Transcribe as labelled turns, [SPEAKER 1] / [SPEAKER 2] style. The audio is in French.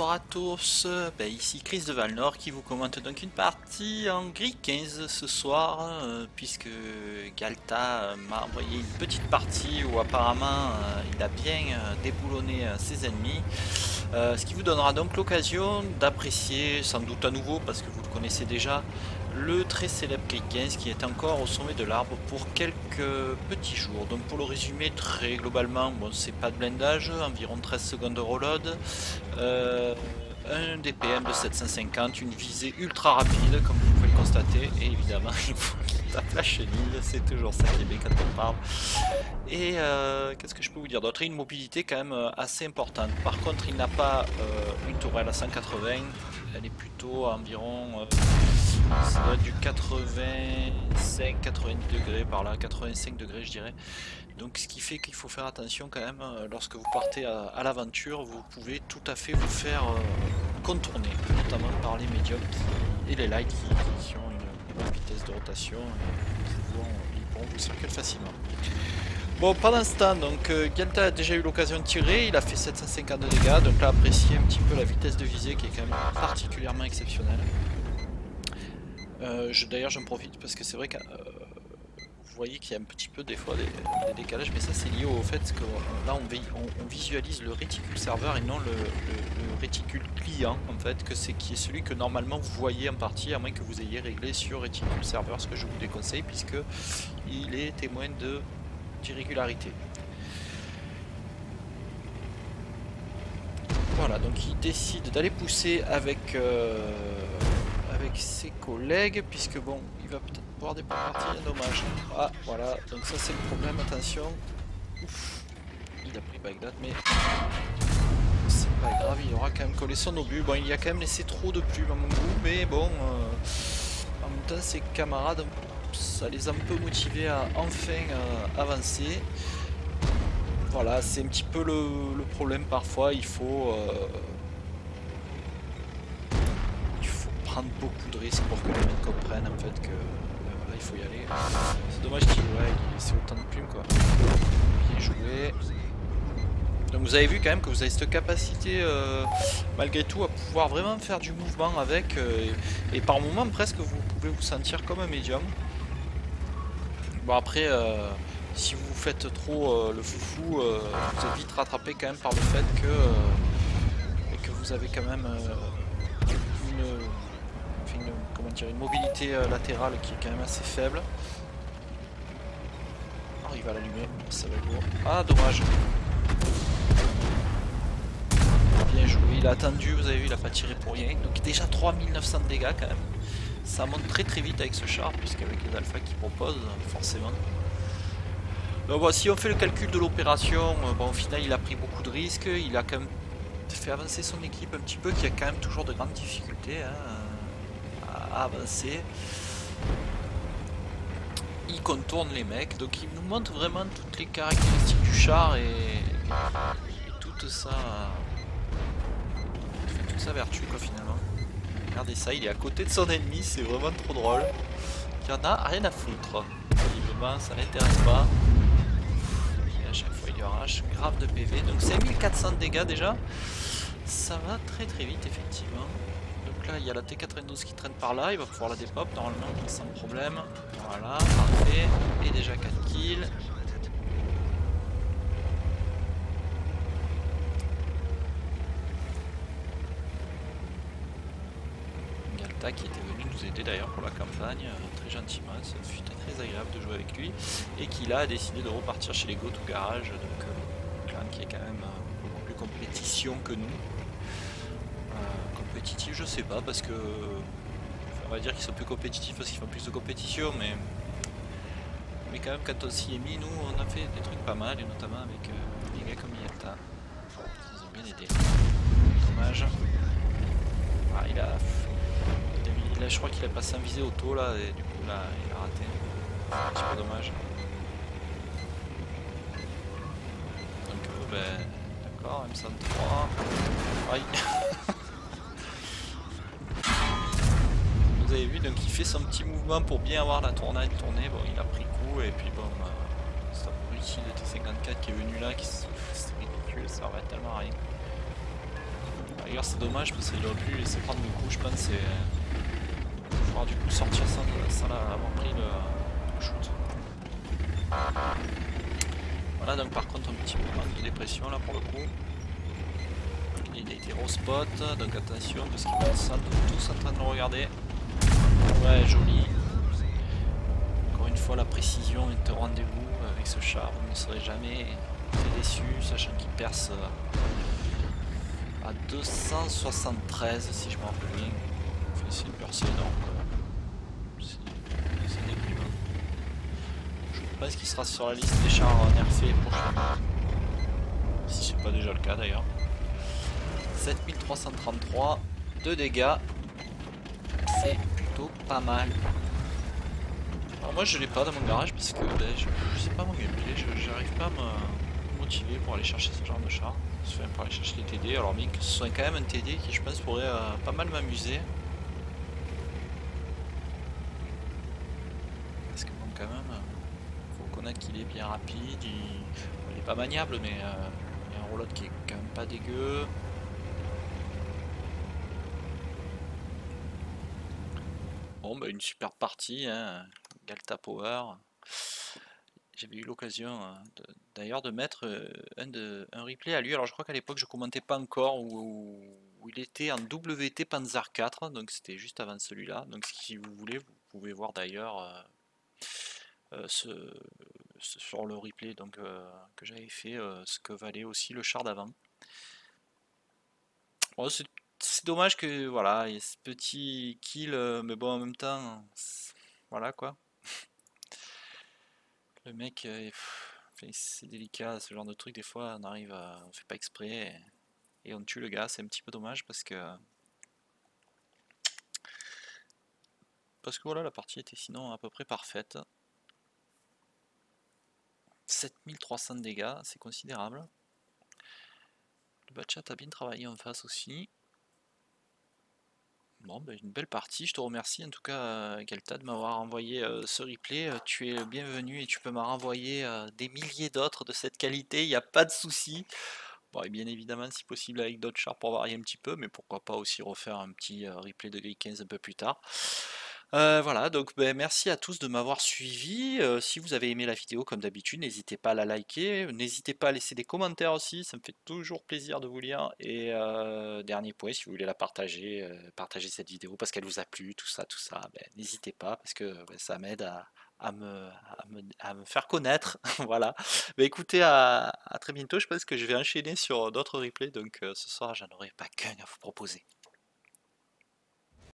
[SPEAKER 1] bonsoir à tous, ben, ici Chris de Valnor qui vous commente donc une partie en gris 15 ce soir euh, puisque Galta euh, m'a envoyé une petite partie où apparemment euh, il a bien déboulonné ses ennemis ce qui vous donnera donc l'occasion d'apprécier sans doute à nouveau parce que vous le connaissez déjà le très célèbre Gris 15 qui est encore au sommet de l'arbre pour quelques petits jours. Donc pour le résumer très globalement, bon c'est pas de blindage, environ 13 secondes de reload, euh, un DPM de 750, une visée ultra rapide comme constater, et évidemment il faut qu'il tape la chenille, c'est toujours ça qui est bien quand on parle. Et euh, qu'est-ce que je peux vous dire d'autre? Une mobilité quand même euh, assez importante. Par contre il n'a pas une tourelle à 180, elle est plutôt à environ du 85, 90 degrés par là, 85 degrés je dirais. Donc ce qui fait qu'il faut faire attention quand même euh, lorsque vous partez à, l'aventure, vous pouvez tout à fait vous faire euh, contourner, notamment par les médiums et les lights qui, ont une vitesse de rotation et qui vont, ils vous circuler facilement. Bon, pendant ce temps, donc euh, Galta a déjà eu l'occasion de tirer, il a fait 750 de dégâts, donc là appréciez un petit peu la vitesse de visée qui est quand même particulièrement exceptionnelle. Euh, D'ailleurs j'en profite parce que c'est vrai que euh, voyez qu'il y a un petit peu des fois des, décalages mais ça c'est lié au fait que là on, visualise le réticule serveur et non le, réticule client en fait que c'est qui est celui que normalement vous voyez en partie à moins que vous ayez réglé sur réticule serveur ce que je vous déconseille puisque il est témoin de d'irrégularité. Voilà donc il décide d'aller pousser avec euh, avec ses collègues, puisque bon, il va peut-être pouvoir départir, dommage. Ah, voilà, donc ça c'est le problème, attention. Il a pris Bagdad, mais c'est pas grave, il aura quand même collé son obus. Bon, il a quand même laissé trop de plumes à mon goût, mais bon, euh, en même temps, ses camarades, ça les a un peu motivés à enfin euh, avancer. Voilà, c'est un petit peu le, problème parfois, il faut... Euh, prendre beaucoup de risques pour que les mecs comprennent en fait que il faut y aller. C'est dommage qu'il ouais, autant de plumes quoi. Bien joué. Donc vous avez vu quand même que vous avez cette capacité euh, malgré tout à pouvoir vraiment faire du mouvement avec euh, et, par moments presque vous pouvez vous sentir comme un médium. Bon après si vous faites trop le foufou vous êtes vite rattrapé quand même par le fait que, que vous avez quand même une une, comment dire, une mobilité euh, latérale qui est quand même assez faible. Oh, il va l'allumer, ça va être lourd. Ah, dommage. Bien joué, il a attendu, vous avez vu, il a pas tiré pour rien. Donc déjà 3900 de dégâts quand même. Ça monte très très vite avec ce char, puisqu'avec les alphas qu'il propose, forcément. Donc bon, si on fait le calcul de l'opération, euh, bon, au final il a pris beaucoup de risques, il a quand même fait avancer son équipe un petit peu, qui a quand même toujours de grandes difficultés. Hein avancer. Il contourne les mecs, donc il nous montre vraiment toutes les caractéristiques du char et, toute sa toute sa vertu quoi finalement. Regardez ça, il est à côté de son ennemi, c'est vraiment trop drôle. Il y en a rien à foutre. Visiblement, ça l'intéresse pas. Et à chaque fois il lui arrache grave de PV. Donc 5400 de dégâts déjà. Ça va très très vite effectivement il y a la T92 qui traîne par là, il va pouvoir la dépop normalement sans problème. Voilà, parfait. Et déjà 4 kills. Galta qui était venu nous aider d'ailleurs pour la campagne, euh, très gentiment, ça fut très agréable de jouer avec lui. Et qui là a décidé de repartir chez les Go tout garage, donc euh, clan qui est quand même euh, beaucoup plus compétition que nous je sais pas, parce que. on va dire qu'ils sont plus compétitifs parce qu'ils font plus de compétition, mais. Mais quand même, quand on s'y est nous, on a fait des trucs pas mal, et notamment avec euh, des gars comme Yalta. Ils ont bien aidé. Dommage. Ah, il a. Je crois qu'il a passé un visé auto là, et du coup, là, il a raté. Un petit peu dommage. Donc, euh, ben. D'accord, M103. Aïe donc il fait son petit mouvement pour bien avoir la tournade tournée. Bon, il a pris coup et puis bon, euh, ça ici le T54 qui est venu là, qui c'est ridicule, ça aurait tellement rien. D'ailleurs c'est dommage parce qu'il aurait pu laisser prendre le coup, je pense, et pouvoir du coup sortir sans avoir pris le, shoot. Voilà donc par contre un petit moment de dépression là pour le coup. Il a été spot, donc attention parce qu'ils sont tous en train de le regarder. Ouais joli. Encore une fois la précision est au rendez-vous avec ce char, vous ne serez jamais déçu, sachant qu'il perce euh, à 273 si je me rappelle bien. c'est une percée énorme. C'est déprimant. Je pense qu'il sera sur la liste des chars nerfés prochainement. Si c'est pas déjà le cas d'ailleurs. 7333 de dégâts. C'est pas mal. Alors moi je l'ai pas dans mon garage parce que ben, je, sais pas mon gameplay, j'arrive pas à me motiver pour aller chercher ce genre de char. Enfin, pour aller chercher les TD. Alors mais ce soit quand même un TD qui je pense pourrait euh, pas mal m'amuser. Parce que bon quand même, faut reconnaître qu'il est bien rapide, il, est pas maniable mais euh, il y a un roulotte qui est quand même pas dégueu. Bon bah une super partie, hein. Galta Power. J'avais eu l'occasion euh, d'ailleurs de mettre euh, un, de, un replay à lui. Alors je crois qu'à l'époque je commentais pas encore où, il était en WT Panzer 4, donc c'était juste avant celui-là. Donc si vous voulez, vous pouvez voir d'ailleurs euh, ce, sur le replay donc, que j'avais fait ce que valait aussi le char d'avant. c'est dommage que voilà, il y ait ce petit kill, mais bon en même temps, voilà quoi. Le mec, euh, c'est délicat, ce genre de truc, des fois on arrive à, on fait pas exprès et, on tue le gars, c'est un petit peu dommage parce que parce que voilà, la partie était sinon à peu près parfaite. 7300 dégâts, c'est considérable. Le batchat a bien travaillé en face aussi. Bon, ben, une belle partie, je te remercie en tout cas Galta de m'avoir envoyé euh, ce replay. Euh, tu es bienvenu et tu peux me renvoyer euh, des milliers d'autres de cette qualité, il n'y a pas de souci. Bon, et bien évidemment, si possible avec d'autres chars pour varier un petit peu, mais pourquoi pas aussi refaire un petit replay de Gris 15 un peu plus tard. Euh, voilà, donc ben, merci à tous de m'avoir suivi. Euh, si vous avez aimé la vidéo, comme d'habitude, n'hésitez pas à la liker. N'hésitez pas à laisser des commentaires aussi, ça me fait toujours plaisir de vous lire. Et euh, dernier point, si vous voulez la partager, partager cette vidéo parce qu'elle vous a plu, tout ça, tout ça, ben, n'hésitez pas parce que ben, ça m'aide à, me, faire connaître. voilà. Écoutez, à, à, très bientôt. Je pense que je vais enchaîner sur d'autres replays. Donc ce soir, j'en aurai pas qu'un à vous proposer.